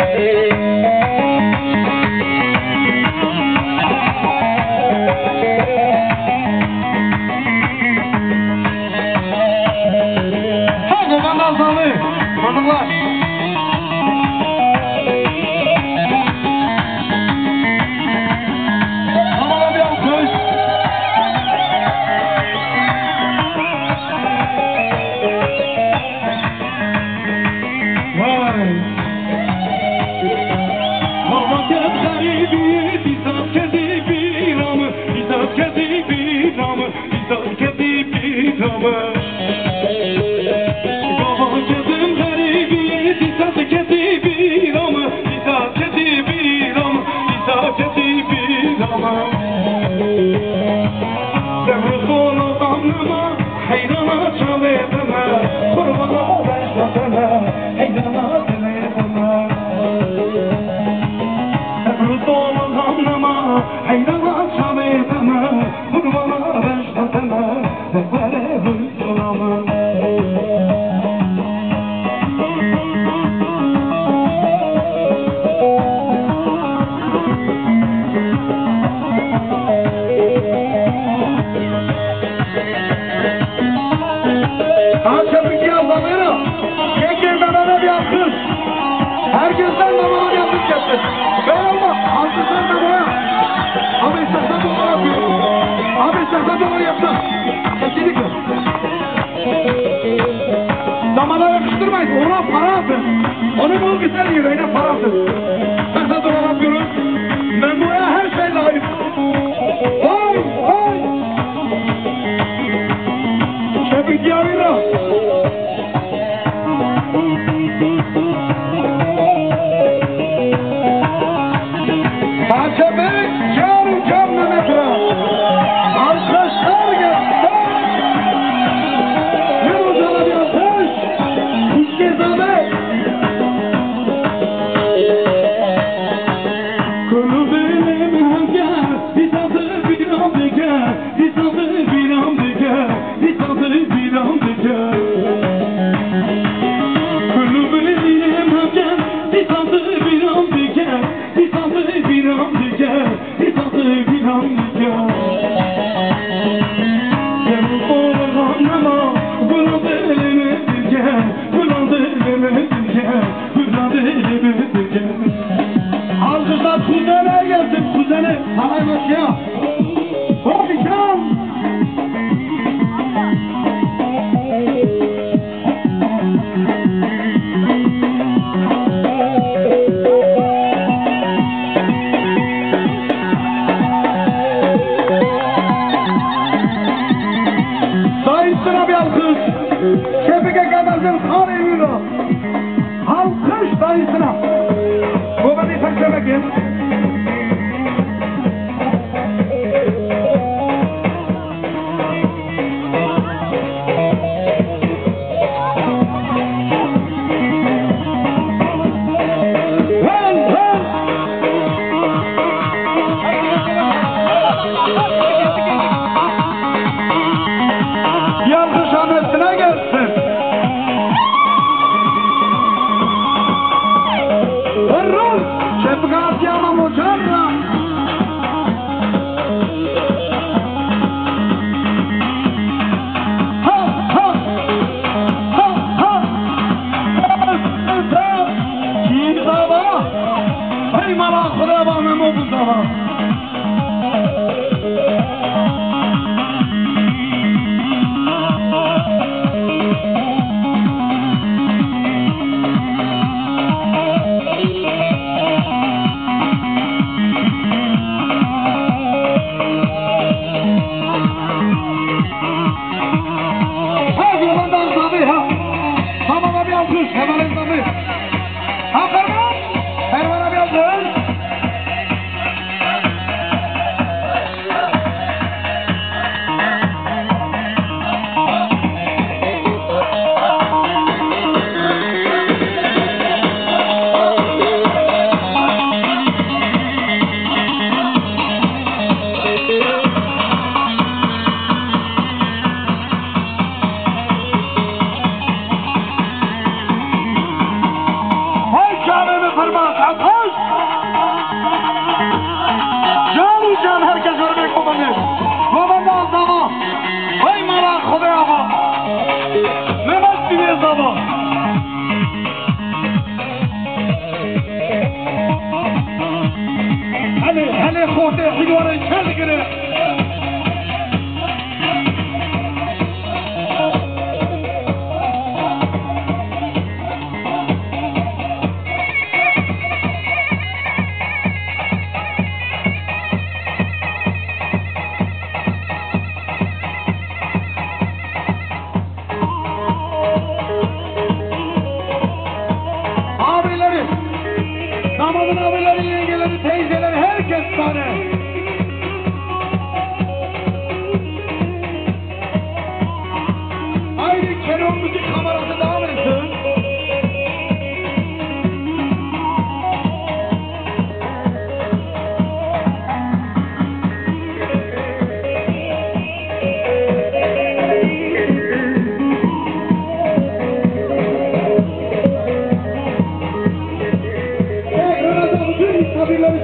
Hey. Thank you. güzel yürüyene parasız. Alkışlar kuzene gelsin kuzene. Halay başlıyor. Hadi çal. Sayın sıra bir alkış. Kepike kadar bir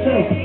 yourself.